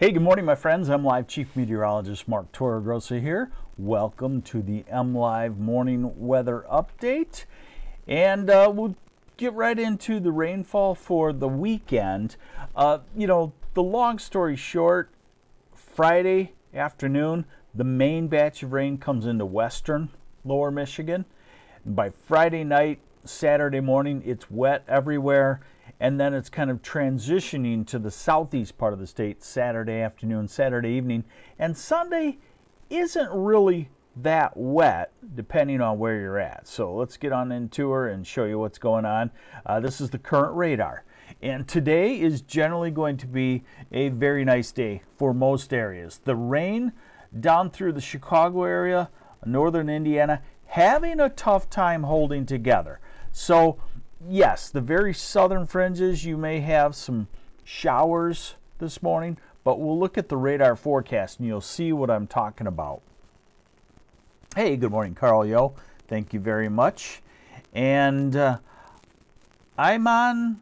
Hey, good morning, my friends. I'm Live Chief Meteorologist Mark Torregrossa here. Welcome to the MLive Morning Weather Update. And uh, we'll get right into the rainfall for the weekend. Uh, you know, the long story short, Friday afternoon, the main batch of rain comes into western lower Michigan. By Friday night, Saturday morning, it's wet everywhere and then it's kind of transitioning to the southeast part of the state Saturday afternoon, Saturday evening, and Sunday isn't really that wet depending on where you're at. So let's get on into her and show you what's going on. Uh, this is the current radar. And today is generally going to be a very nice day for most areas. The rain down through the Chicago area, northern Indiana, having a tough time holding together. So yes, the very southern fringes, you may have some showers this morning, but we'll look at the radar forecast and you'll see what I'm talking about. Hey, good morning, Carl Yo. Thank you very much. And uh, I'm on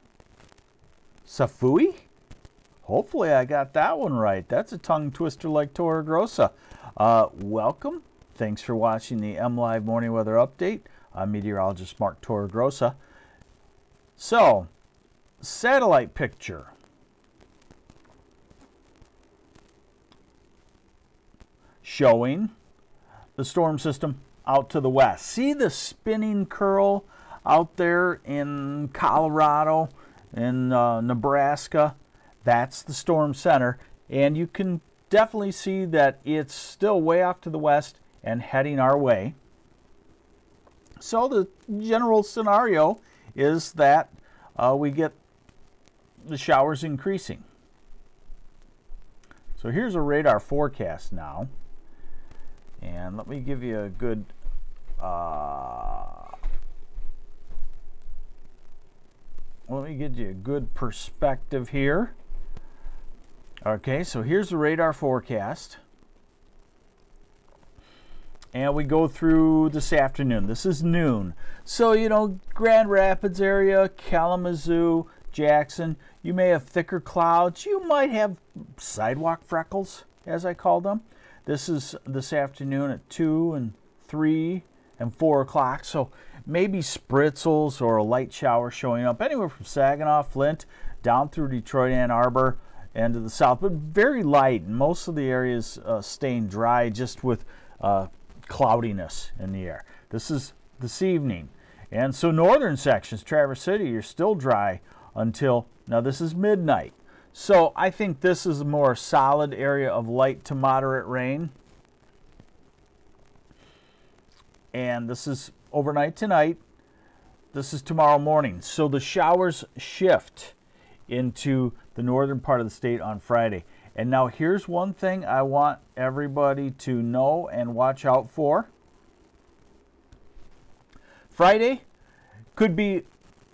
Safui. Hopefully I got that one right. That's a tongue twister like Torregrossa. Uh, welcome. Thanks for watching the MLive Morning Weather Update. I'm meteorologist Mark Torregrossa. So, satellite picture. Showing the storm system out to the west. See the spinning curl out there in Colorado, in uh, Nebraska? That's the storm center. And you can definitely see that it's still way off to the west and heading our way. So the general scenario is that uh, we get the showers increasing. So here's a radar forecast now. And let me give you a good uh, let me give you a good perspective here. Okay, so here's the radar forecast and we go through this afternoon. This is noon. So, you know, Grand Rapids area, Kalamazoo, Jackson, you may have thicker clouds. You might have sidewalk freckles, as I call them. This is this afternoon at 2 and 3 and 4 o'clock. So maybe spritzels or a light shower showing up anywhere from Saginaw, Flint, down through Detroit, Ann Arbor, and to the south, but very light. Most of the areas uh, staying dry just with uh, cloudiness in the air. This is this evening. And so northern sections, Traverse City, you're still dry until, now this is midnight. So I think this is a more solid area of light to moderate rain. And this is overnight tonight. This is tomorrow morning. So the showers shift into the northern part of the state on Friday. And now here's one thing I want everybody to know and watch out for. Friday could be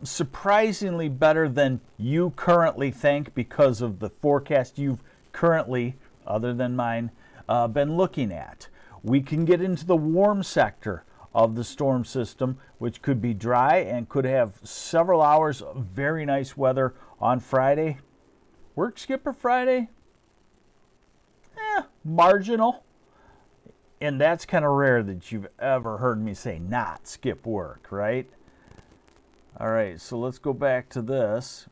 surprisingly better than you currently think because of the forecast you've currently, other than mine, uh, been looking at. We can get into the warm sector of the storm system, which could be dry and could have several hours of very nice weather on Friday. Work Skipper Friday? Marginal. And that's kind of rare that you've ever heard me say not skip work, right? All right, so let's go back to this.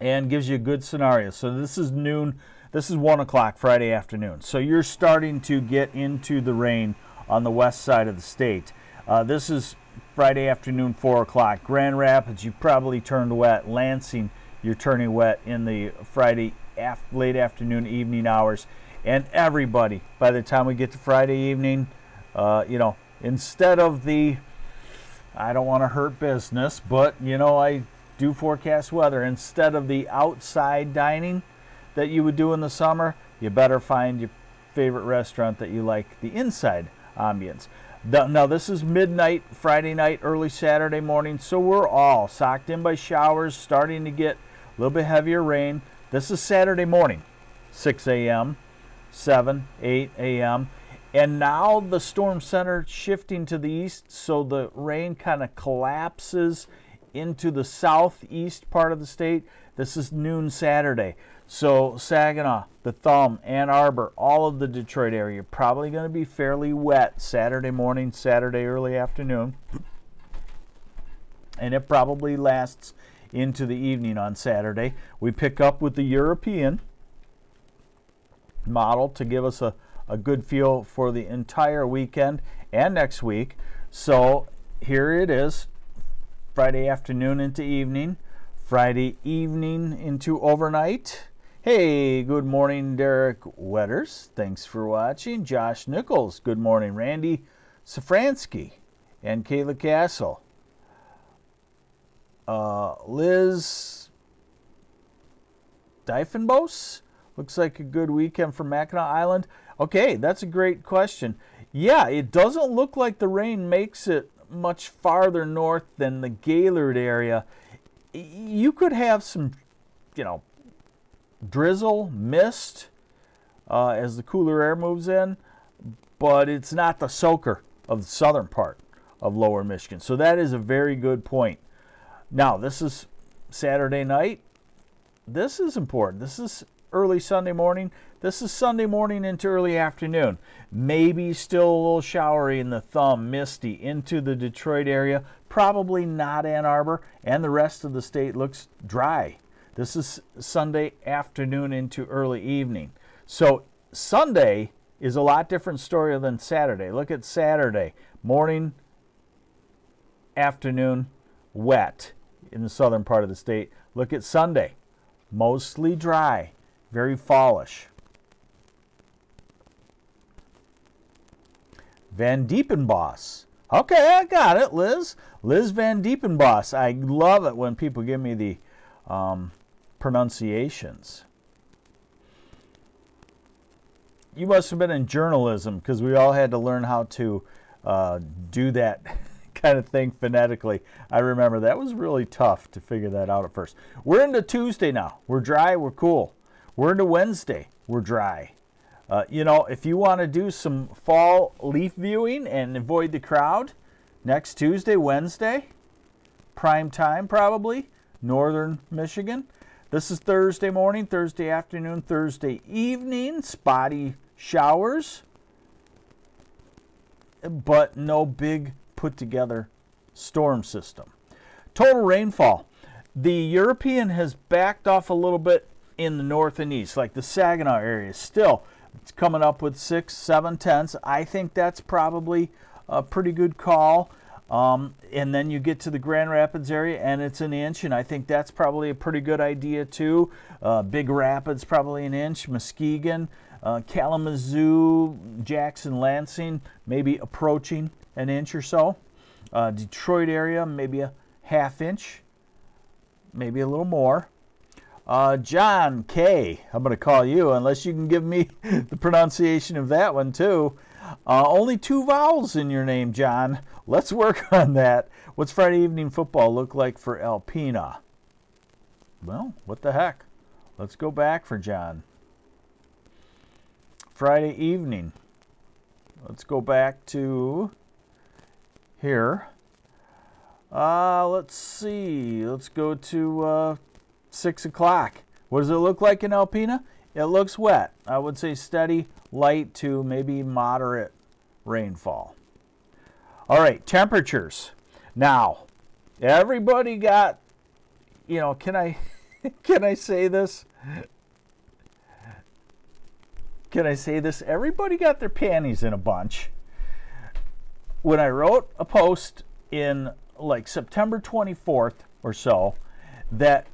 And gives you a good scenario. So this is noon. This is 1 o'clock Friday afternoon. So you're starting to get into the rain on the west side of the state. Uh, this is Friday afternoon, 4 o'clock. Grand Rapids, you probably turned wet. Lansing, you're turning wet in the Friday af late afternoon, evening hours. And everybody, by the time we get to Friday evening, uh, you know, instead of the, I don't want to hurt business, but, you know, I do forecast weather. Instead of the outside dining that you would do in the summer, you better find your favorite restaurant that you like the inside ambience. Now, this is midnight, Friday night, early Saturday morning, so we're all socked in by showers, starting to get a little bit heavier rain. This is Saturday morning, 6 a.m., 7, 8 a.m. And now the storm center shifting to the east, so the rain kind of collapses into the southeast part of the state. This is noon Saturday. So Saginaw, the Thumb, Ann Arbor, all of the Detroit area probably going to be fairly wet Saturday morning, Saturday early afternoon. And it probably lasts into the evening on Saturday. We pick up with the European model to give us a, a good feel for the entire weekend and next week. So here it is Friday afternoon into evening, Friday evening into overnight. Hey, good morning, Derek Wetters. Thanks for watching. Josh Nichols, good morning. Randy Safransky and Kayla Castle. Uh, Liz Diefenbos, looks like a good weekend for Mackinac Island. Okay, that's a great question. Yeah, it doesn't look like the rain makes it much farther north than the Gaylord area. You could have some, you know, drizzle, mist uh, as the cooler air moves in, but it's not the soaker of the southern part of lower Michigan. So that is a very good point. Now, this is Saturday night. This is important. This is early Sunday morning. This is Sunday morning into early afternoon. Maybe still a little showery in the thumb, misty into the Detroit area. Probably not Ann Arbor, and the rest of the state looks dry. This is Sunday afternoon into early evening. So Sunday is a lot different story than Saturday. Look at Saturday morning, afternoon, wet in the southern part of the state. Look at Sunday, mostly dry, very fallish. Van Diepenbos. Okay, I got it, Liz. Liz Van Diepenbos. I love it when people give me the um, pronunciations. You must have been in journalism because we all had to learn how to uh, do that kind of thing phonetically. I remember that was really tough to figure that out at first. We're into Tuesday now. We're dry, we're cool. We're into Wednesday, we're dry. Uh, you know, if you want to do some fall leaf viewing and avoid the crowd, next Tuesday, Wednesday, prime time probably, northern Michigan. This is Thursday morning, Thursday afternoon, Thursday evening, spotty showers, but no big put together storm system. Total rainfall. The European has backed off a little bit in the north and east, like the Saginaw area. Still, it's coming up with six, seven tenths. I think that's probably a pretty good call. Um, and then you get to the Grand Rapids area and it's an inch, and I think that's probably a pretty good idea too. Uh, Big Rapids probably an inch. Muskegon, uh, Kalamazoo, Jackson, Lansing maybe approaching an inch or so. Uh, Detroit area maybe a half inch, maybe a little more. Uh, John K. I'm going to call you unless you can give me the pronunciation of that one too. Uh, only two vowels in your name, John. Let's work on that. What's Friday evening football look like for Alpena? Well, what the heck? Let's go back for John. Friday evening. Let's go back to here. Uh, let's see. Let's go to uh, 6 o'clock. What does it look like in Alpena? It looks wet. I would say steady, light to maybe moderate rainfall. All right, temperatures. Now, everybody got, you know, can I, can I say this? Can I say this? Everybody got their panties in a bunch. When I wrote a post in like September 24th or so that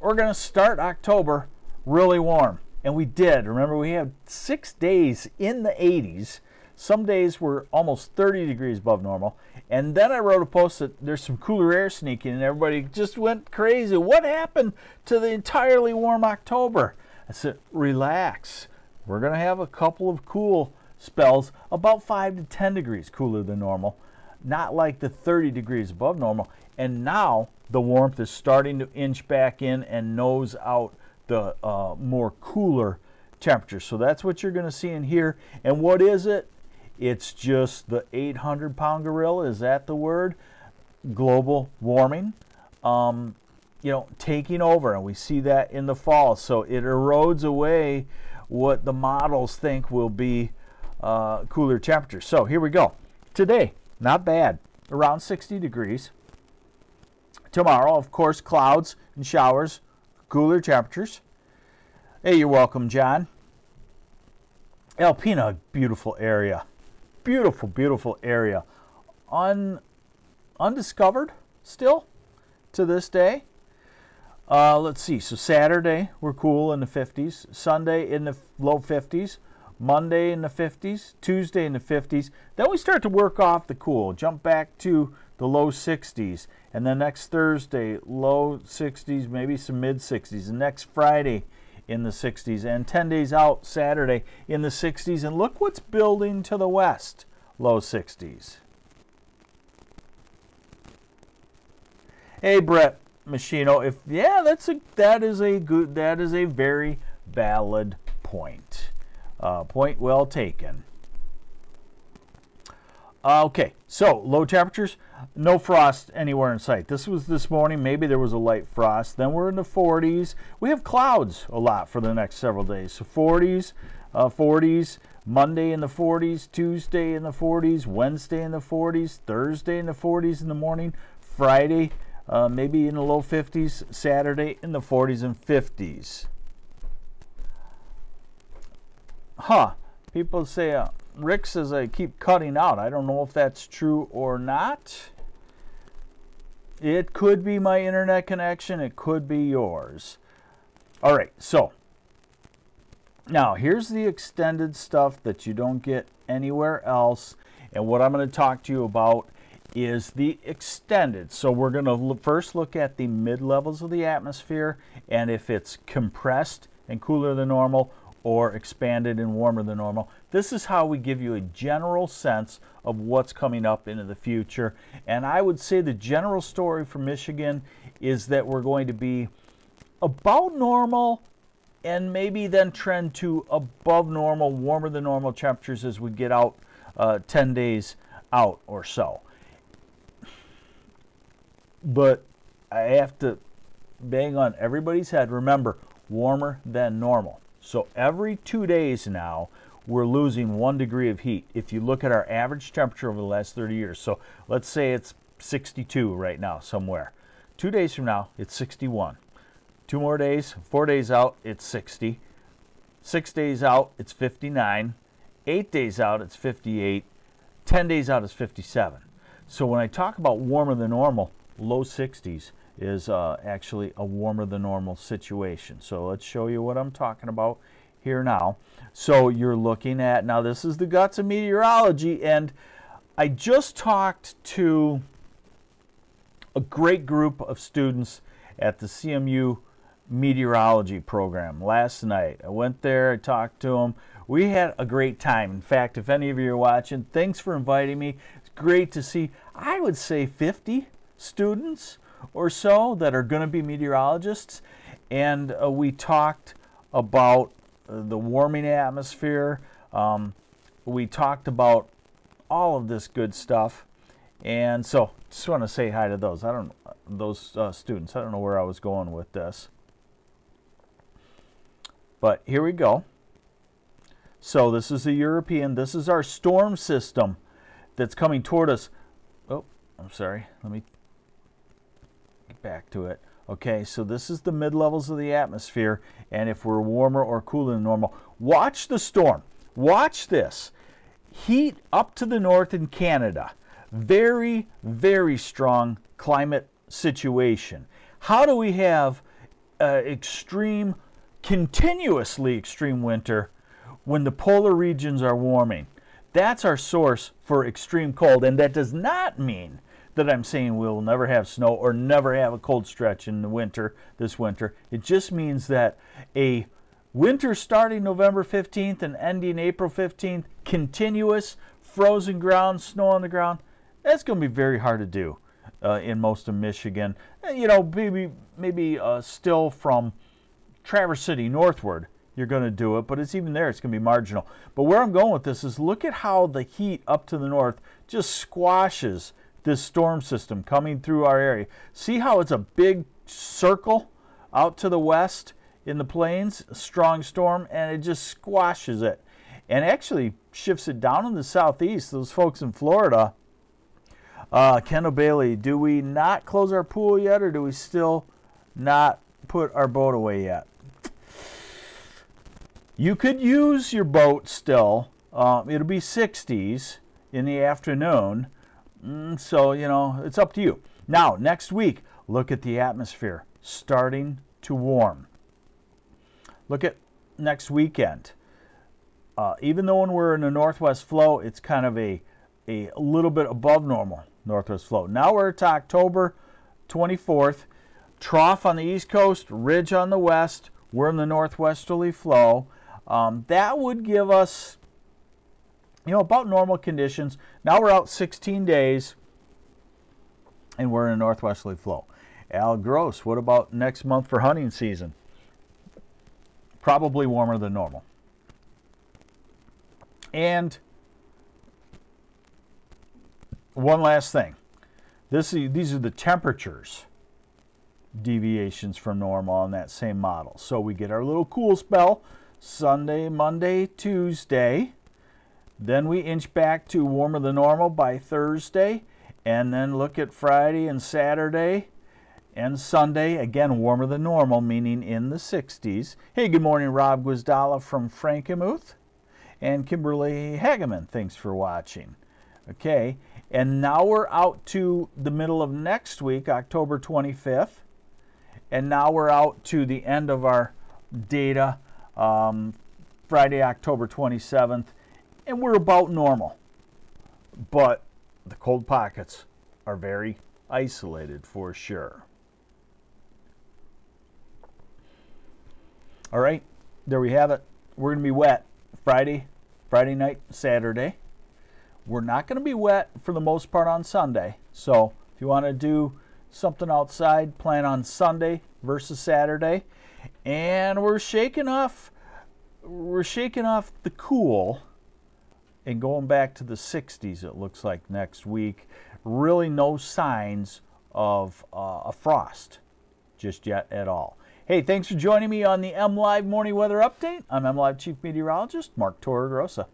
we're going to start October really warm. And we did. Remember, we had six days in the 80s. Some days were almost 30 degrees above normal. And then I wrote a post that there's some cooler air sneaking, and everybody just went crazy. What happened to the entirely warm October? I said, relax. We're going to have a couple of cool spells, about 5 to 10 degrees cooler than normal, not like the 30 degrees above normal. And now the warmth is starting to inch back in and nose out the uh, more cooler temperature. So that's what you're going to see in here. And what is it? It's just the 800 pound gorilla. Is that the word? Global warming. um, you know, taking over, and we see that in the fall. So it erodes away what the models think will be uh, cooler temperatures. So here we go. Today, not bad, around 60 degrees. Tomorrow, of course, clouds and showers, cooler temperatures. Hey, you're welcome, John. Alpena, beautiful area. Beautiful, beautiful area. Un, undiscovered still to this day. Uh, let's see. So Saturday, we're cool in the 50s. Sunday in the low 50s. Monday in the 50s. Tuesday in the 50s. Then we start to work off the cool. Jump back to the low 60s. And then next Thursday, low 60s, maybe some mid 60s. And next Friday, in the 60s. And 10 days out, Saturday, in the 60s. And look what's building to the west, low 60s. Hey, Brett Machino, if yeah, that's a that is a good that is a very valid point. Uh, point well taken. Uh, okay, so low temperatures, no frost anywhere in sight. This was this morning. Maybe there was a light frost. Then we're in the 40s. We have clouds a lot for the next several days. So 40s, uh, 40s, Monday in the 40s, Tuesday in the 40s, Wednesday in the 40s, Thursday in the 40s in the morning, Friday uh, maybe in the low 50s, Saturday in the 40s and 50s. Huh. People say, uh, Rick says I keep cutting out. I don't know if that's true or not. It could be my internet connection. It could be yours. All right, so now here's the extended stuff that you don't get anywhere else. And what I'm going to talk to you about is the extended. So we're going to first look at the mid levels of the atmosphere and if it's compressed and cooler than normal or expanded and warmer than normal. This is how we give you a general sense of what's coming up into the future. And I would say the general story for Michigan is that we're going to be about normal and maybe then trend to above normal, warmer than normal temperatures as we get out uh, 10 days out or so. But I have to bang on everybody's head. Remember, warmer than normal. So every two days now, we're losing one degree of heat. If you look at our average temperature over the last 30 years, so let's say it's 62 right now somewhere. Two days from now, it's 61. Two more days, four days out, it's 60. Six days out, it's 59. Eight days out, it's 58. 10 days out, it's 57. So when I talk about warmer than normal, low 60s is uh, actually a warmer than normal situation. So let's show you what I'm talking about here now. So you're looking at, now this is the guts of meteorology, and I just talked to a great group of students at the CMU meteorology program last night. I went there, I talked to them. We had a great time. In fact, if any of you are watching, thanks for inviting me. It's great to see, I would say 50 students or so that are going to be meteorologists. And uh, we talked about uh, the warming atmosphere. Um, we talked about all of this good stuff. And so just want to say hi to those. I don't those uh, students. I don't know where I was going with this. But here we go. So this is a European. This is our storm system that's coming toward us. Oh, I'm sorry. Let me back to it. Okay, so this is the mid levels of the atmosphere, and if we're warmer or cooler than normal, watch the storm. Watch this. Heat up to the north in Canada. Very, very strong climate situation. How do we have uh, extreme, continuously extreme winter when the polar regions are warming? That's our source for extreme cold, and that does not mean that I'm saying we'll never have snow or never have a cold stretch in the winter this winter. It just means that a winter starting November 15th and ending April 15th, continuous frozen ground, snow on the ground, that's going to be very hard to do uh, in most of Michigan. You know, maybe maybe uh, still from Traverse City northward, you're going to do it, but it's even there, it's going to be marginal. But where I'm going with this is look at how the heat up to the north just squashes this storm system coming through our area. See how it's a big circle out to the west in the plains, strong storm, and it just squashes it and actually shifts it down in the southeast. Those folks in Florida, uh, Kendall Bailey, do we not close our pool yet, or do we still not put our boat away yet? You could use your boat still. Uh, it'll be 60s in the afternoon. Mm, so, you know, it's up to you. Now, next week, look at the atmosphere starting to warm. Look at next weekend. Uh, even though when we're in a northwest flow, it's kind of a, a little bit above normal northwest flow. Now we're to October 24th. Trough on the east coast, ridge on the west. We're in the northwesterly flow. Um, that would give us, you know, about normal conditions. Now we're out 16 days and we're in a northwesterly flow. Al Gross, what about next month for hunting season? Probably warmer than normal. And one last thing. This, these are the temperatures deviations from normal on that same model. So we get our little cool spell Sunday, Monday, Tuesday. Then we inch back to warmer than normal by Thursday. And then look at Friday and Saturday and Sunday. Again, warmer than normal, meaning in the 60s. Hey, good morning, Rob Guizdala from Frankenmuth. And Kimberly Hageman, thanks for watching. Okay, and now we're out to the middle of next week, October 25th. And now we're out to the end of our data um, Friday, October 27th, and we're about normal. But the cold pockets are very isolated for sure. All right, there we have it. We're going to be wet Friday, Friday night, Saturday. We're not going to be wet for the most part on Sunday. So if you want to do something outside, plan on Sunday versus Saturday. And we're shaking off we're shaking off the cool and going back to the 60s it looks like next week. Really no signs of uh, a frost just yet at all. Hey, thanks for joining me on the MLive Morning Weather Update. I'm MLive Chief Meteorologist Mark Torregrossa.